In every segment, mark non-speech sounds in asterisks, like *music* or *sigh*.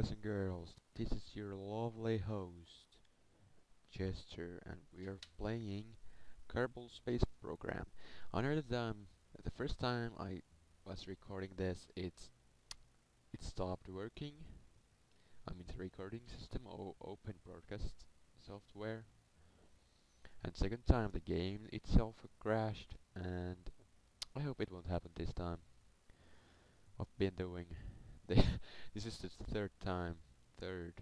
boys and girls, this is your lovely host, Jester, and we are playing Kerbal Space Program. That um, the first time I was recording this, it's it stopped working. I mean, the recording system or open broadcast software. And second time, the game itself crashed, and I hope it won't happen this time. I've been doing *laughs* this is the third time, third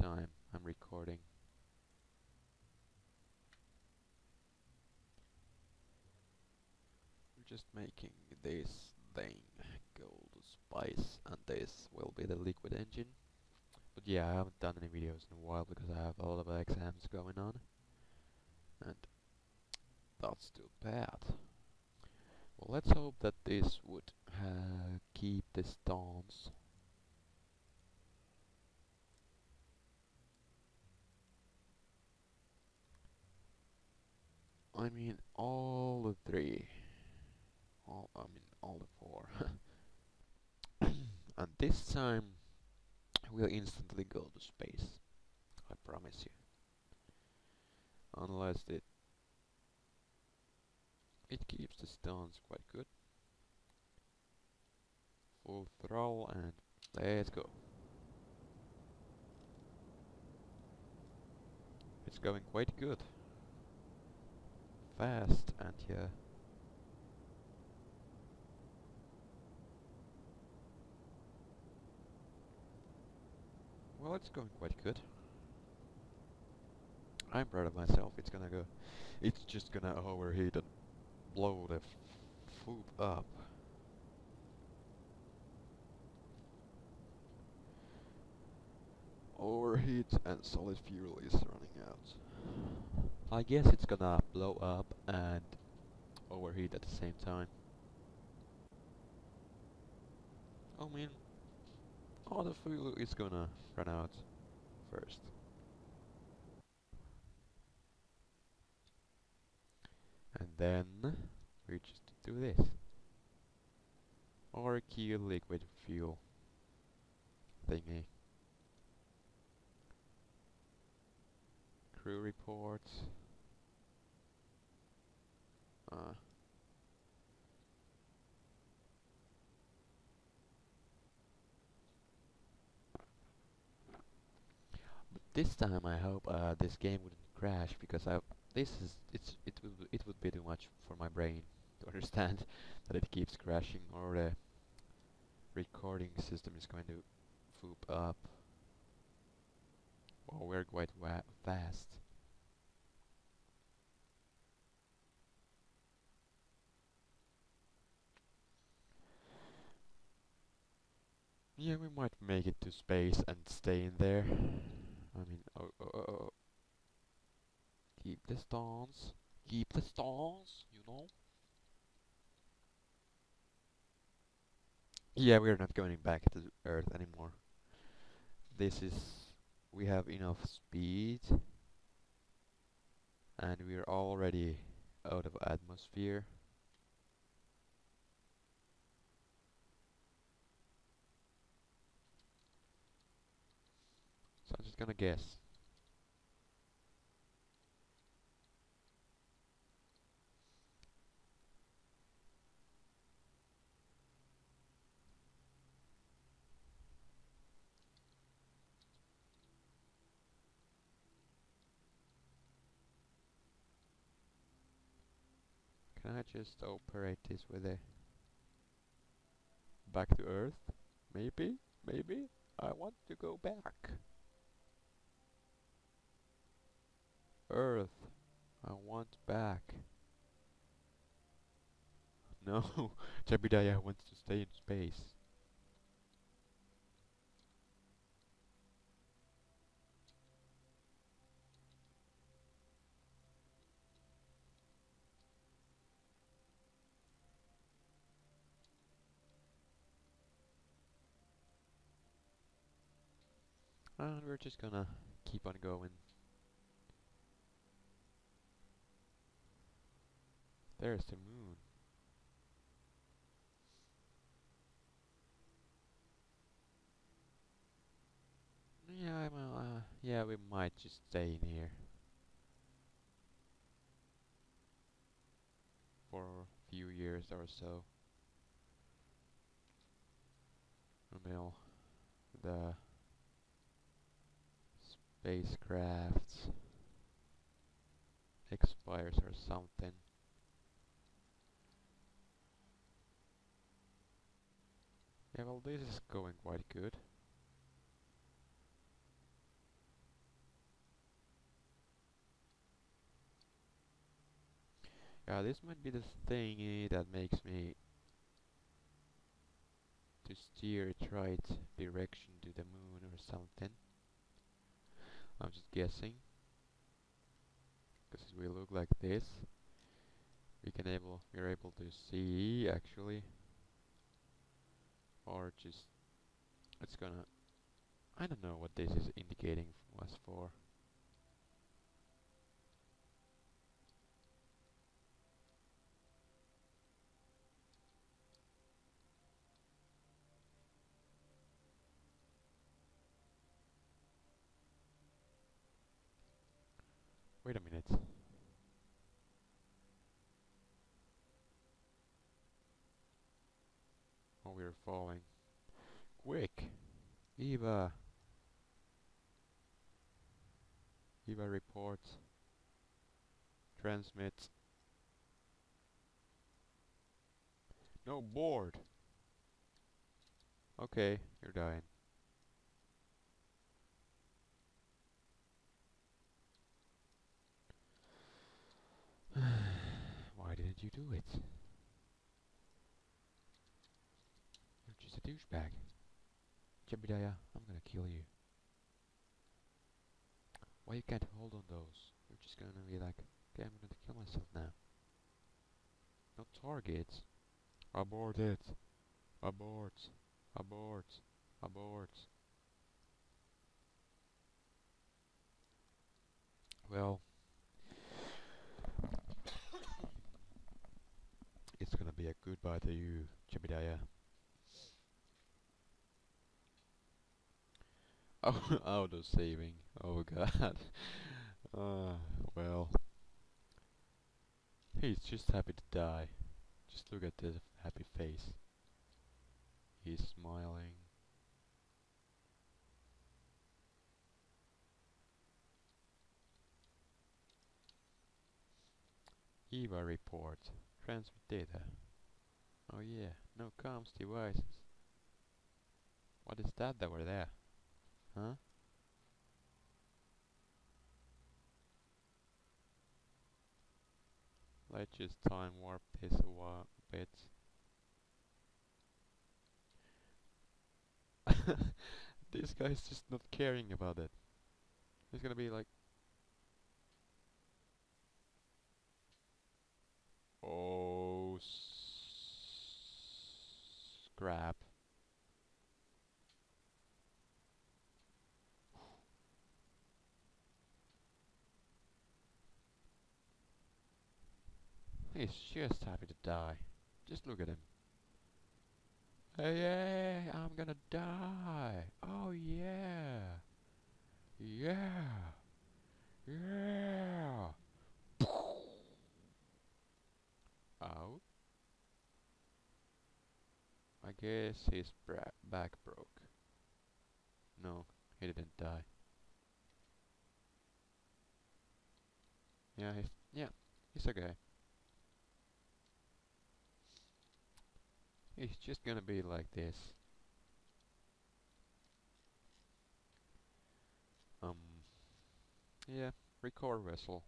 time I'm recording. We're just making this thing gold spice and this will be the liquid engine. But yeah, I haven't done any videos in a while because I have a lot of exams going on. And that's too bad. Well, let's hope that this would uh, keep the stance I mean all the three. All I mean all the four. *coughs* and this time we'll instantly go to space. I promise you. Unless it it keeps the stance quite good. Full throttle and let's go. It's going quite good fast and yeah. Well, it's going quite good. I'm proud of myself. It's gonna go. It's just gonna overheat and blow the food up. Overheat and solid fuel is running out. I guess it's gonna blow up and overheat at the same time. I mean, all the fuel is gonna run out first. And then we just do this. Or key liquid fuel thingy. Crew reports. Uh, but this time I hope uh, this game wouldn't crash because I this is it's it would it would be too much for my brain to understand *laughs* that it keeps crashing or the recording system is going to foop up. Well, we're quite fast. Yeah, we might make it to space and stay in there. I mean, oh, oh, oh, oh. keep the stance, keep the stance, you know. Yeah, we're not going back to Earth anymore. This is, we have enough speed, and we're already out of atmosphere. So I'm just gonna guess. Can I just operate this with a back to Earth? Maybe? Maybe? I want to go back. Earth, I want back. *laughs* No, Jebediah wants to stay in space. And we're just gonna keep on going. There's the moon. Yeah, I'm, uh, yeah, we might just stay in here. For a few years or so. Until the spacecrafts expires or something. Yeah, well this is going quite good. Yeah, this might be the thing eh, that makes me to steer it right direction to the moon or something. I'm just guessing. Because it will look like this. We can able we're able to see actually or just it's gonna I don't know what this is indicating was for. Wait a minute. We're falling. Quick! EVA! EVA reports. Transmits. No, board! Okay, you're dying. *sighs* Why didn't you do it? You're just a douchebag. Jebediah, I'm gonna kill you. Why you can't hold on those? You're just gonna be like, okay, I'm gonna kill myself now. No targets. Abort it. Abort. Abort. Abort. Well, *coughs* it's gonna be a goodbye to you, Jebediah. *laughs* auto saving. Oh god. uh, *laughs* well. He's just happy to die. Just look at this happy face. He's smiling. EVA report. Transmit data. Oh yeah, no comms devices. What is that that were there? Huh? Let's just time warp this a while, bit. *laughs* this guy's just not caring about it. He's gonna be like, oh, scrap. He's just happy to die. Just look at him. Hey, yeah, I'm gonna die. Oh yeah. Yeah. Yeah. *laughs* Out. Oh. I guess his back broke. No, he didn't die. Yeah, he's yeah, he's okay. It's just gonna be like this. Um, yeah, record vessel.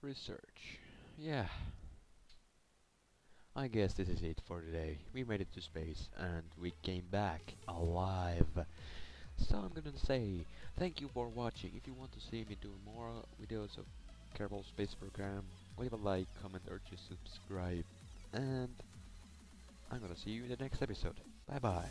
Research. Yeah. I guess this is it for today. We made it to space and we came back alive. So I'm gonna say thank you for watching. If you want to see me do more videos of Kerbal Space Program, leave a like, comment or just subscribe. And I'm gonna see you in the next episode. Bye bye.